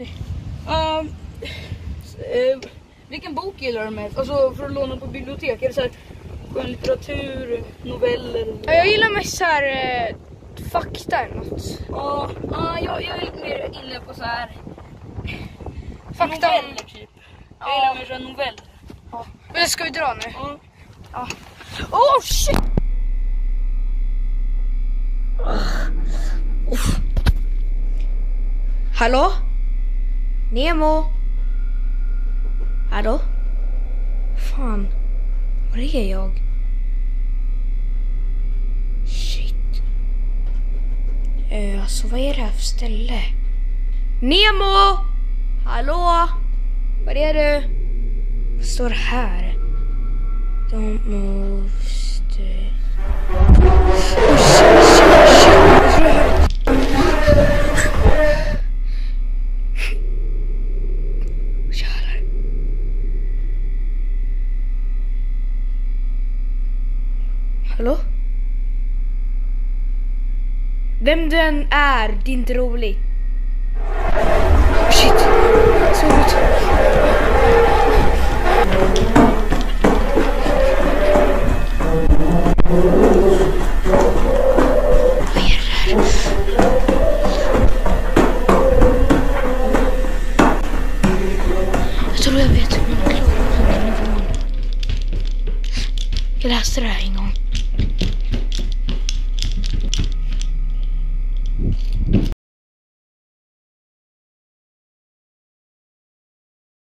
Um, eh, vilken bok gillar du mest? Alltså för att låna på bibliotek? Är det så här skönlitteratur, noveller? Ja, Jag gillar mest så här eh, fakta eller något. Ja, ja, jag, jag är lite mer inne på så här Fakta noveller typ. Jag gillar mer så här noveller. Ja. Men ska vi dra nu? Ja. Oh shit! Hallå? Nemo? Hallå? Fan, var är jag? Shit. Äh, alltså vad är det här för ställe? Nemo! Hallå? Var är du? Vad står det här? Don't move. Hallå? Vem du än är, det är inte roligt. Shit. Så ut. Vad är det där? Jag tror jag vet hur man klarar den nivån. Jag läste det här en gång.